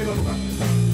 めろとか。